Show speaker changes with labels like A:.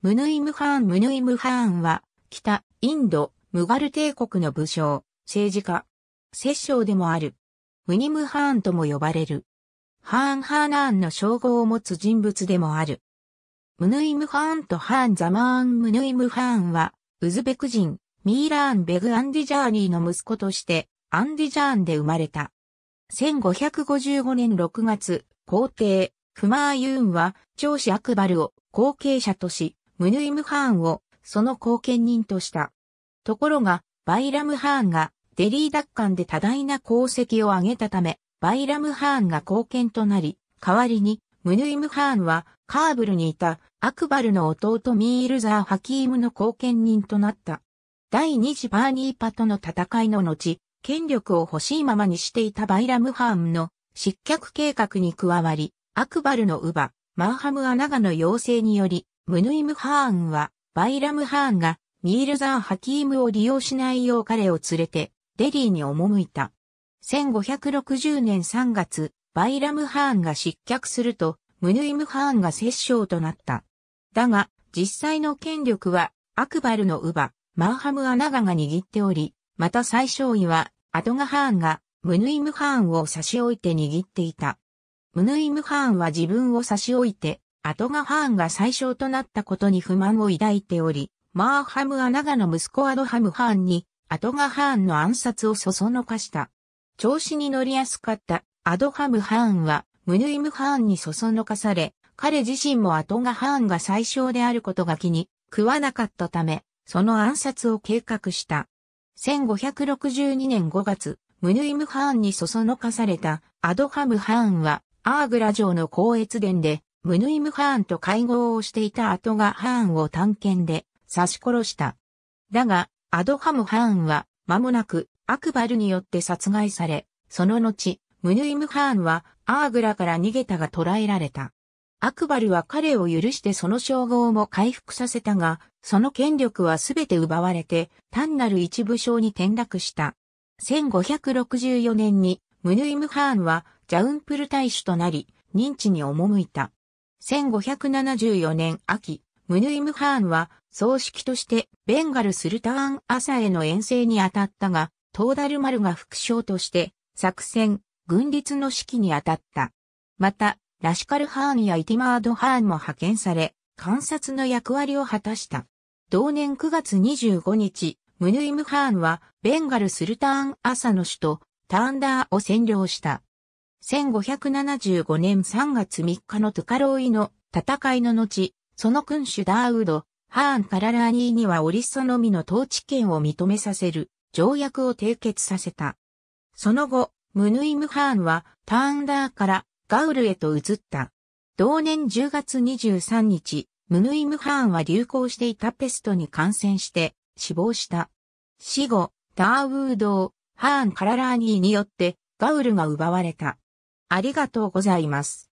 A: ムヌイムハーン・ムヌイムハーンは、北、インド、ムガル帝国の武将、政治家、摂政でもある。ムニムハーンとも呼ばれる。ハーン・ハーナーンの称号を持つ人物でもある。ムヌイムハーンとハーン・ザマーン・ムヌイムハーンは、ウズベク人、ミーラーン・ベグ・アンディジャーニーの息子として、アンディジャーンで生まれた。1555年6月、皇帝、フマーユーンは、長子アクバルを後継者とし、ムヌイムハーンをその後見人とした。ところが、バイラムハーンがデリー奪還で多大な功績を挙げたため、バイラムハーンが後見となり、代わりに、ムヌイムハーンは、カーブルにいた、アクバルの弟ミールザー・ハキームの後見人となった。第二次パーニーパトの戦いの後、権力を欲しいままにしていたバイラムハーンの失脚計画に加わり、アクバルの乳母、マーハム・アナガの要請により、ムヌイムハーンは、バイラムハーンがミールザー・ハキームを利用しないよう彼を連れて、デリーに赴いた。1560年3月、バイラムハーンが失脚すると、ムヌイムハーンが摂政となった。だが、実際の権力は、アクバルの乳母、マーハム・アナガが握っており、また最小位は、アトガハーンが、ムヌイムハーンを差し置いて握っていた。ムヌイムハーンは自分を差し置いて、アトガハーンが最小となったことに不満を抱いており、マーハム・アナガの息子アドハムハーンにアトガハーンの暗殺をそそのかした。調子に乗りやすかったアドハムハーンはムヌイムハーンにそそのかされ、彼自身もアトガハーンが最小であることが気に食わなかったため、その暗殺を計画した。1562年5月、ムヌイムハーンにそそのかされたアドハムハーンは、アーグラ城の高越殿で、ムヌイムハーンと会合をしていたアトガハーンを探検で刺し殺した。だが、アドハム・ハーンは間もなくアクバルによって殺害され、その後、ムヌイム・ハーンはアーグラから逃げたが捕らえられた。アクバルは彼を許してその称号も回復させたが、その権力はすべて奪われて単なる一部将に転落した。1564年にムヌイム・ハーンはジャウンプル大使となり認知に赴いた。1574年秋、ムヌイムハーンは葬式としてベンガルスルターン朝への遠征に当たったが、トーダルマルが副将として作戦、軍律の指揮に当たった。また、ラシカルハーンやイティマードハーンも派遣され、観察の役割を果たした。同年9月25日、ムヌイムハーンはベンガルスルターン朝の首都ターンダーを占領した。1575年3月3日のトゥカローイの戦いの後、その君主ダーウド、ハーン・カララーニーにはオリッソのみの統治権を認めさせる条約を締結させた。その後、ムヌイムハーンはターンダーからガウルへと移った。同年10月23日、ムヌイムハーンは流行していたペストに感染して死亡した。死後、ダーウードー、ハーン・カララーニーによってガウルが奪われた。ありがとうございます。